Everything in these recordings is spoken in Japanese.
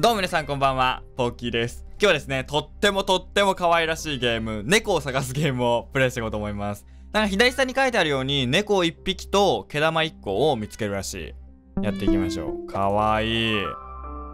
どうも皆さんこんばんは、ポッキーです。今日はですね、とってもとっても可愛らしいゲーム、猫を探すゲームをプレイしていこうと思います。なんか左下に書いてあるように、猫1匹と毛玉1個を見つけるらしい。やっていきましょう。かわいい。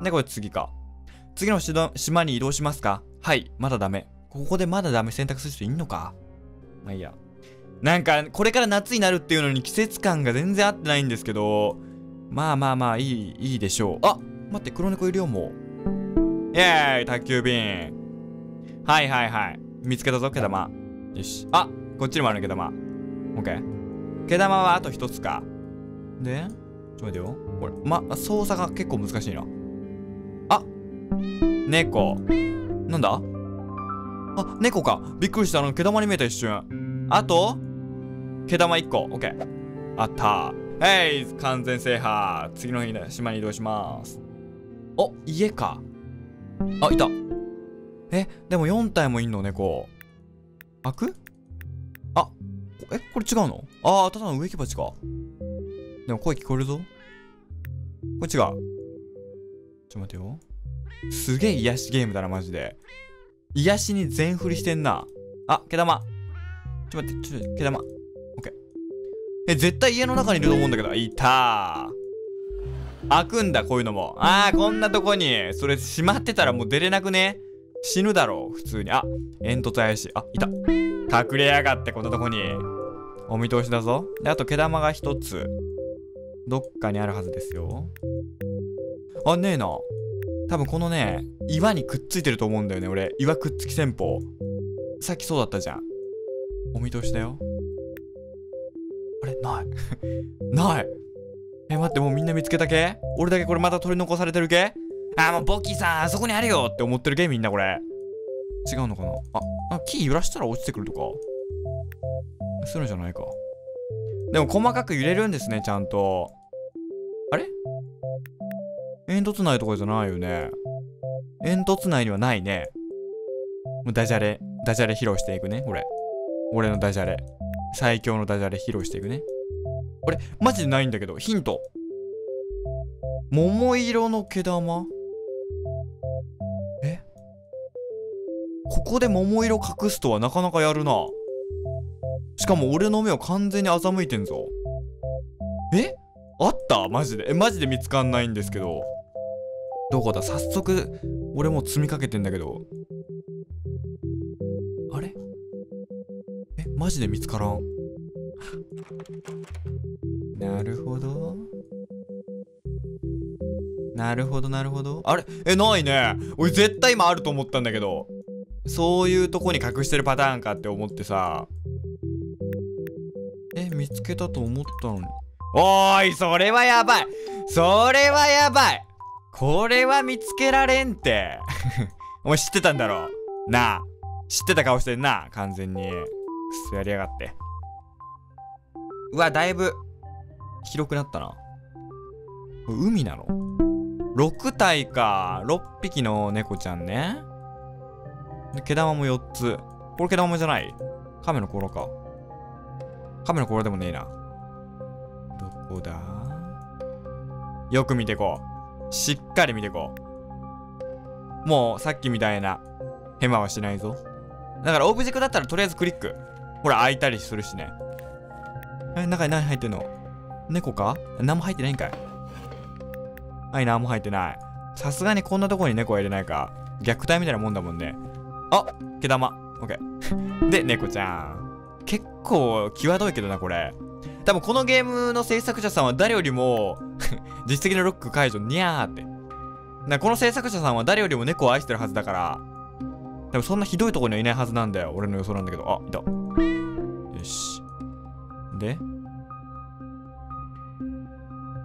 で、これ次か。次のしど島に移動しますか？はい、まだダメ。ここでまだダメ選択する人いんのか？まあいいや。なんか、これから夏になるっていうのに季節感が全然合ってないんですけど、まあまあまあ、いい、いいでしょう。あっ待って、黒猫いるよ、もう。イェーイ宅急便はいはいはい。見つけたぞ、毛玉。よし。あこっちにもある毛玉。オッケー。毛玉はあと一つか。で、ちょっと待ってよ。これ、ま、操作が結構難しいな。あ猫。なんだ？あ、猫か。びっくりした。あの、毛玉に見えた一瞬。あと、毛玉1個。オッケー。あったはい、完全制覇。次の日ね、島に移動します。お、家か。あ、いた。え、でも4体もいんの、猫。開く？あ、え、これ違うの？あー、ただの植木鉢か。でも声聞こえるぞ。これ違う。ちょっと待ってよ。すげえ癒しゲームだな、マジで。癒しに全振りしてんな。あ、毛玉。ちょっと待って、ちょっと、毛玉。オッケー。え、絶対家の中にいると思うんだけど。いたー。開くんだ、こういうのも。あー、こんなとこに。それ閉まってたらもう出れなくね死ぬだろう、普通に。あ、煙突怪しい。あ、いた。隠れやがって、こんなとこに。お見通しだぞ。で、あと毛玉が一つ。どっかにあるはずですよ。あ、ねえな。多分このね、岩にくっついてると思うんだよね、俺。岩くっつき戦法。さっきそうだったじゃん。お見通しだよ。あれ？ない。ない。え、待って、もうみんな見つけたけ？俺だけこれまた取り残されてるけ？あ、もうボッキーさん、あそこにあるよって思ってるけみんなこれ。違うのかな？あ、あキー揺らしたら落ちてくるとか？するんじゃないか。でも細かく揺れるんですね、ちゃんと。あれ？煙突内とかじゃないよね。煙突内にはないね。もうダジャレ、ダジャレ披露していくね、俺。俺のダジャレ。最強のダジャレ披露していくね。これ、マジでないんだけど、ヒント。桃色の毛玉？え？ここで桃色隠すとはなかなかやるな。しかも俺の目を完全に欺いてんぞ。え？あった？マジで。え、マジで見つかんないんですけど。どこだ早速、俺も積みかけてんだけど。あれ？え、マジで見つからん。なるほど。なるほど、なるほど。あれ？え、ないね。俺絶対今あると思ったんだけど。そういうとこに隠してるパターンかって思ってさ。え、見つけたと思ったのに。おーい、それはやばいそれはやばいこれは見つけられんって。お前知ってたんだろ？なあ。知ってた顔してんな、完全に。くそやりやがって。うわ、だいぶ、広くなったな。海なの ?6 体か。6匹の猫ちゃんね。毛玉も4つ。これ毛玉じゃない？亀の甲羅か。亀の甲羅でもねえな。どこだ？よく見てこう。しっかり見てこう。もうさっきみたいなヘマはしないぞ。だからオブジェクトだったらとりあえずクリック。ほら開いたりするしね。え、中に何入ってんの？猫か？何も入ってないんかいはい、何も入ってない。さすがにこんなとこに猫は入れないか。虐待みたいなもんだもんね。あ毛玉。オッケー。で、猫ちゃん。結構、際どいけどな、これ。多分このゲームの制作者さんは誰よりも 実績のロック解除、にゃーって。なこの制作者さんは誰よりも猫を愛してるはずだから、でもそんなひどいとこにはいないはずなんだよ。俺の予想なんだけど。あ、いた。よし。で？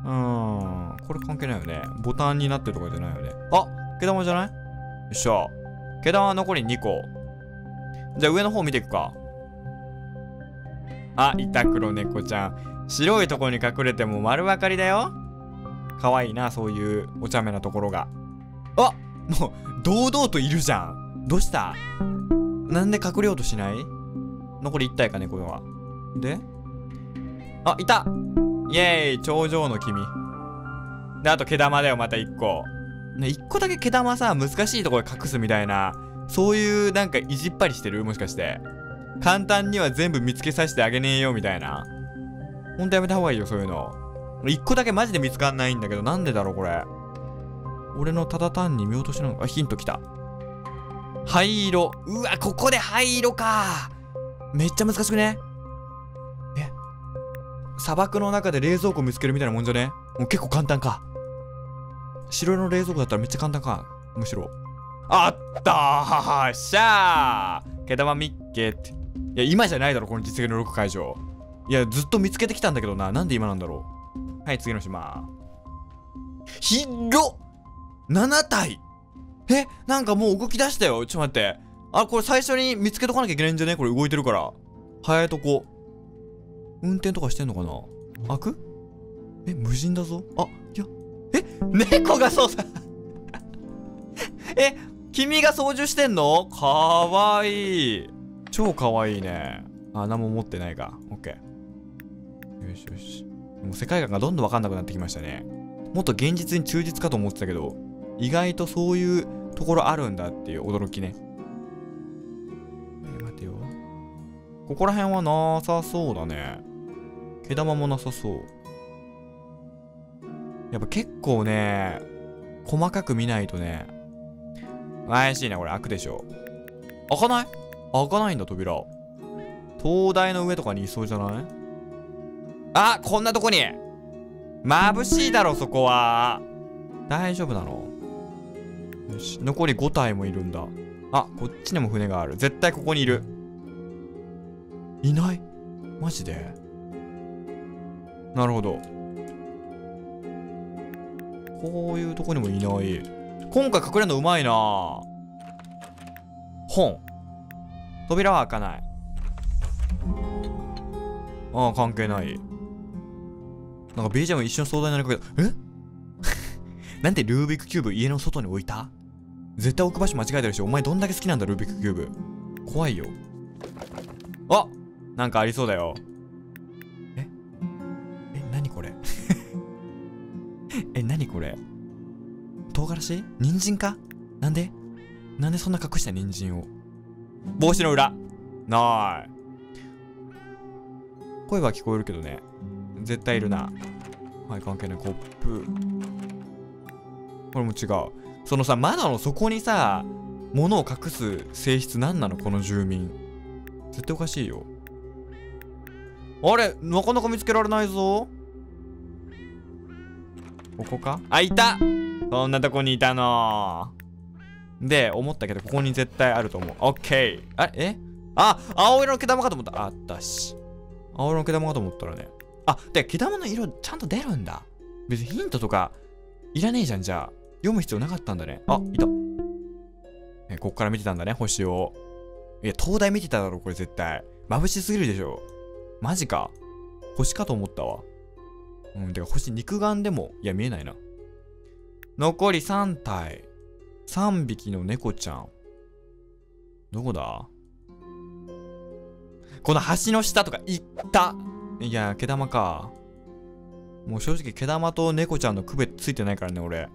うーん。これ関係ないよね。ボタンになってるとかじゃないよね。あ毛玉じゃない？よっしゃ。毛玉は残り2個。じゃあ上の方見ていくか。あ、いた黒猫ちゃん。白いところに隠れても丸分かりだよ。可愛いな、そういうお茶目なところが。あもう、堂々といるじゃん。どうした？なんで隠れようとしない？残り1体かね、これは。で？あ、いたイェーイ頂上の君。で、あと毛玉だよ、また1個。ね一個だけ毛玉さ難しいところ隠すみたいなそういうなんかいじっぱりしてる？もしかして。簡単には全部見つけさせてあげねえよみたいな。ほんとやめた方がいいよそういうの。一個だけマジで見つかんないんだけどなんでだろうこれ。俺のただ単に見落としなのかあヒントきた。灰色。うわここで灰色か。めっちゃ難しくね？砂漠の中で冷蔵庫見つけるみたいなもんじゃね？もう結構簡単か。白の冷蔵庫だったらめっちゃ簡単か。むしろ。あったーしゃー。毛玉みっけって。いや今じゃないだろこの実現の6会場いやずっと見つけてきたんだけどな。なんで今なんだろう。はい次の島。ひっろ7体！え？なんかもう動き出したよ。ちょっと待って。あこれ最初に見つけとかなきゃいけないんじゃね？これ動いてるから。早いとこ。運転とかしてんのかな？開くえ無人だぞ。あいや。え猫が操作。え君が操縦してんの？かわいい。超かわいいね。あ何も持ってないか。オッケーよしよし。もう世界観がどんどん分かんなくなってきましたね。もっと現実に忠実かと思ってたけど意外とそういうところあるんだっていう驚きね。え待てよ。ここら辺はなさそうだね。毛玉もなさそう。やっぱ結構ね細かく見ないとね怪しいなこれ開くでしょ。開かない？開かないんだ扉。灯台の上とかにいそうじゃない？あこんなとこに。眩しいだろそこは。大丈夫なの？よし。残り5体もいるんだ。あこっちにも船がある。絶対ここにいる。いない？マジで？なるほど。こういうとこにもいない。今回隠れるのうまいな。本。扉は開かない。ああ関係ない。なんか BGM 一瞬壮大になりかけたえ？なんでルービックキューブ家の外に置いた？絶対置く場所間違えてるしお前どんだけ好きなんだルービックキューブ。怖いよ。あなんかありそうだよ。え何これ？唐辛子？人参か？なんで？なんでそんな隠した人参を？帽子の裏。なーい。声は聞こえるけどね。絶対いるな。はい関係ない。コップ。これも違う。そのさ窓の底にさ物を隠す性質何なの？この住民。絶対おかしいよ。あれなかなか見つけられないぞ。ここか？あいた！そんなとこにいたの。で思ったけどここに絶対あると思う。オッケー。あえ？あ青色の毛玉かと思った。あったし。青色の毛玉かと思ったらね。あで毛玉の色ちゃんと出るんだ。別にヒントとかいらねえじゃんじゃあ。読む必要なかったんだね。あいた。えこっから見てたんだね星を。いや東大見てただろこれ絶対。眩しすぎるでしょ。マジか。星かと思ったわ。うんてか星肉眼でもいや見えないな。残り3体。3匹の猫ちゃん。どこだ？この橋の下とか行った。いや毛玉か。もう正直毛玉と猫ちゃんの区別ついてないからね俺。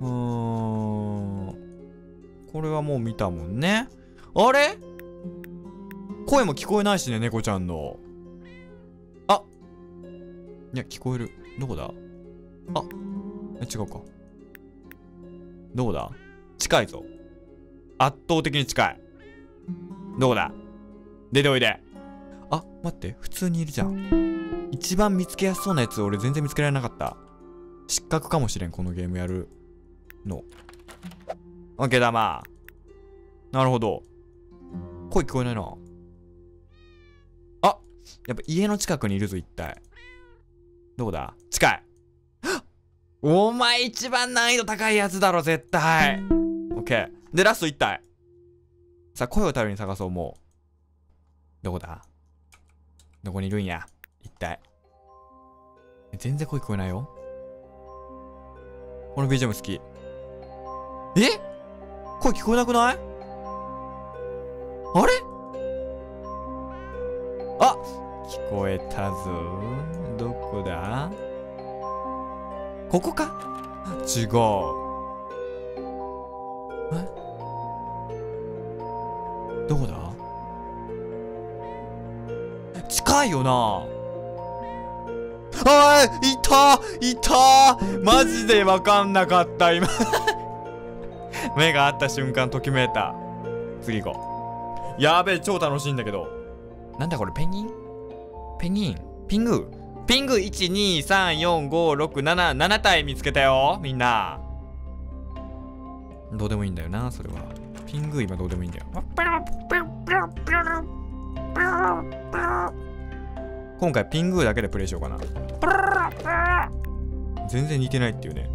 うーん。これはもう見たもんね。あれ？声も聞こえないしね猫ちゃんの。いや聞こえる。どこだ？あ違うか。どこだ？近いぞ。圧倒的に近い。どこだ？出ておいで。あ待って。普通にいるじゃん。一番見つけやすそうなやつ俺全然見つけられなかった。失格かもしれんこのゲームやるの。オッケーだまなるほど。声聞こえないな。あやっぱ家の近くにいるぞ一体。どこだ？近い。お前一番難易度高いやつだろ絶対。オッケー。でラスト一体。さあ声を頼りに探そうもう。どこだ？どこにいるんや？一体。全然声聞こえないよ。この BGM 好き。え？声聞こえなくない？あれ？こえたぞ。どこだ？ここか？違う。え？どこだ？近いよな。あーいた！いた！マジで分かんなかった今。目が合った瞬間ときめいた。次行こう。やべえ超楽しいんだけど。なんだこれペンギン？ペンギン。ピング。ピング1234567体見つけたよ。みんな。どうでもいいんだよなそれは。ピング今どうでもいいんだよ。今回ピングだけでプレイしようかな。全然似てないっていうね。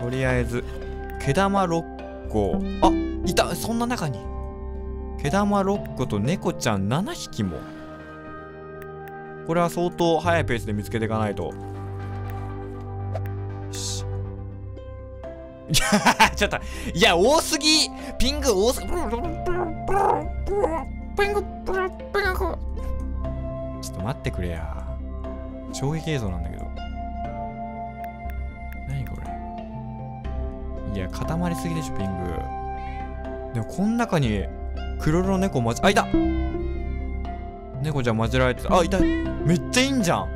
とりあえず毛玉6個。あいたそんな中に。毛玉6個と猫ちゃん7匹も。これは相当速いペースで見つけていかないと。よし。ちょっといや多すぎ。ピング多すぎピングピングちょっと待ってくれや。衝撃映像なんだけど。何これ。いや固まりすぎでしょピングでもこの中に黒色の猫まじあいた。猫ちゃん混じられてたあい。ためっちゃいいんじゃん。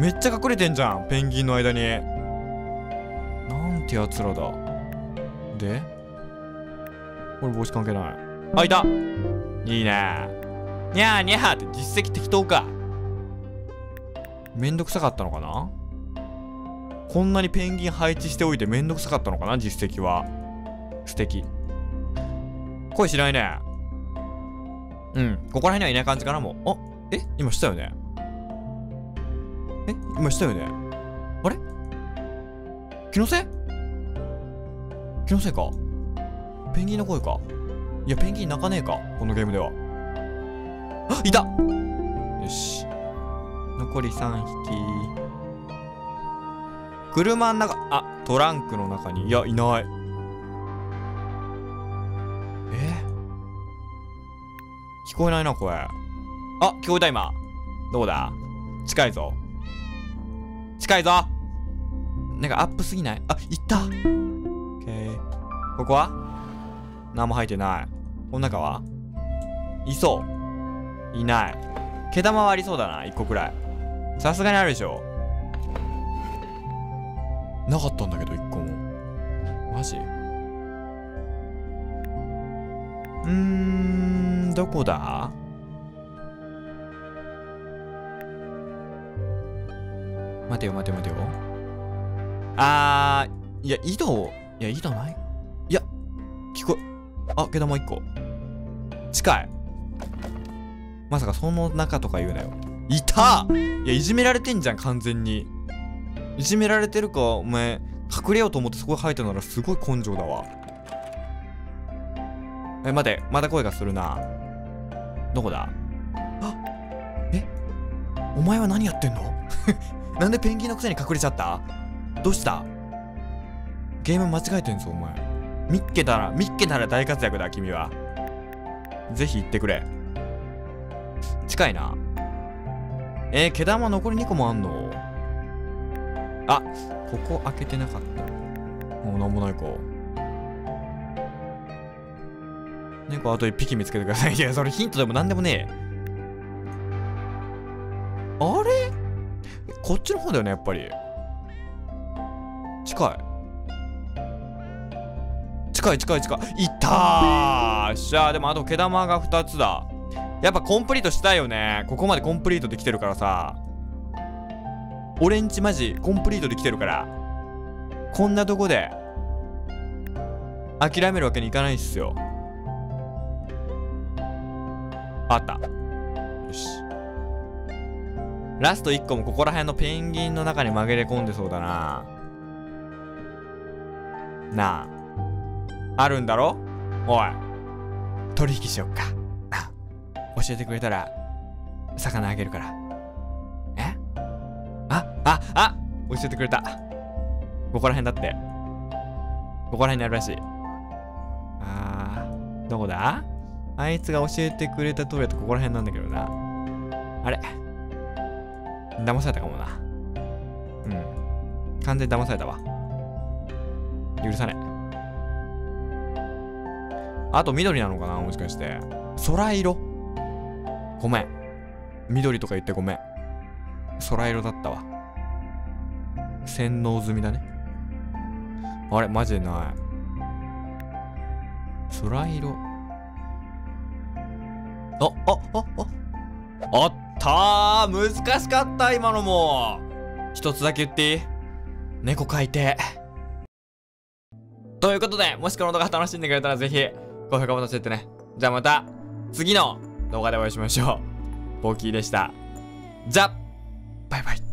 めっちゃ隠れてんじゃんペンギンの間に。なんてやつらだ。で？これ帽子関係ない。あい。たいいね。にゃーにゃーって実績適当か。めんどくさかったのかな？こんなにペンギン配置しておいてめんどくさかったのかな実績は。素敵。声しないね。うん。ここら辺にはいない感じかなもう。あえ？今したよね？え？今したよね？あれ？気のせい？気のせいか？ペンギンの声か？いやペンギン泣かねえか？このゲームでは。あいた！よし。残り3匹。車の中あトランクの中に？いやいない。こえないな声あ聞こえた今。どうだ？近いぞ。近いぞ。なんかアップすぎない？あいった。オッケーここは？何も入ってない。この中は？いそう。いない。毛玉はありそうだな。1個くらい。さすがにあるでしょ。なかったんだけど1個も。マジ？うーん。どこだ？待てよ待てよ待てよ。あーいや井戸いや井戸ない？いや聞こえあ毛玉1個。近い。まさかその中とか言うなよ。いた！いやいじめられてんじゃん完全に。いじめられてるかお前隠れようと思ってそこに入ったならすごい根性だわ。え待てまた声がするな。どこだ？あえ？お前は何やってんの？なんでペンギンのくせに隠れちゃった？どうした？ゲーム間違えてんぞお前。ミッケならミッケなら大活躍だ君は。ぜひ行ってくれ。近いな。えー、毛玉残り2個もあんの？あここ開けてなかった。もうなんもないか。猫あと1匹見つけてください。いやそれヒントでもなんでもねえ。あれ？こっちの方だよねやっぱり。近い。近い近い近い。いったー！しゃあでもあと毛玉が2つだ。やっぱコンプリートしたいよね。ここまでコンプリートできてるからさ。俺んちマジコンプリートできてるから。こんなとこで諦めるわけにいかないっすよ。あったよし。ラスト1個もここら辺のペンギンの中に紛れ込んでそうだな。なあ。あるんだろ？おい。取引しよっか。教えてくれたら魚あげるから。え？あ？あ？あ？教えてくれた。ここら辺だって。ここら辺にあるらしい。あーどこだ？あいつが教えてくれた通りだとここら辺なんだけどな。あれ？騙されたかもな。うん。完全に騙されたわ。許さねあと緑なのかな？もしかして。空色？ごめん。緑とか言ってごめん。空色だったわ。洗脳済みだね。あれ？マジでない。空色？ああああ。あったー。難しかった今のも。一つだけ言っていい？猫描いて。ということでもしこの動画楽しんでくれたらぜひ高評価ボタン押してってね。じゃあまた次の動画でお会いしましょう。ボーキーでした。じゃバイバイ。